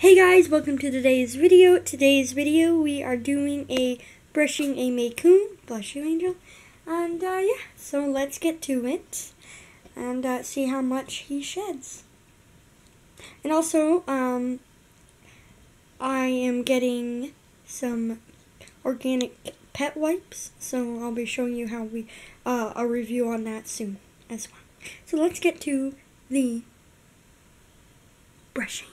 Hey guys, welcome to today's video. Today's video we are doing a brushing a Maine Coon. Bless you, Angel. And uh, yeah, so let's get to it and uh, see how much he sheds. And also, um, I am getting some organic pet wipes, so I'll be showing you how we uh, a review on that soon as well. So let's get to the brushing.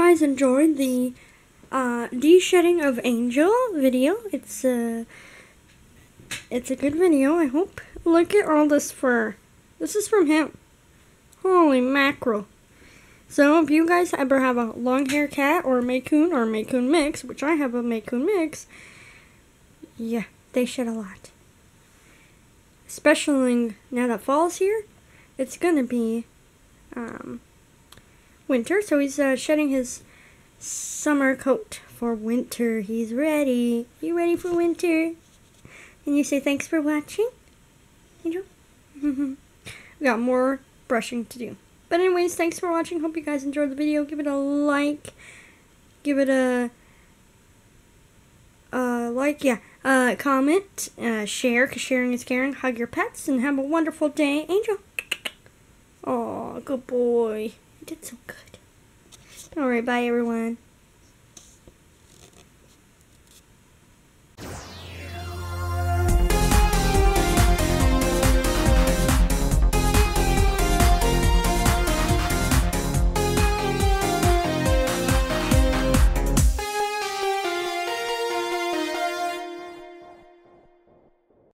Guys enjoyed the uh, de-shedding of Angel video. It's a, it's a good video, I hope. Look at all this fur. This is from him. Holy mackerel. So if you guys ever have a long hair cat or a Maine Coon or a mix, which I have a Maine Coon mix, yeah, they shed a lot. Especially now that fall's here, it's gonna be um, winter, so he's uh, shedding his summer coat for winter. He's ready. You ready for winter? And you say thanks for watching, Angel. we got more brushing to do. But anyways, thanks for watching. Hope you guys enjoyed the video. Give it a like. Give it a uh, like, yeah, uh, comment, uh, share, because sharing is caring. Hug your pets, and have a wonderful day. Angel. Oh, good boy. Did so good. Alright, bye everyone.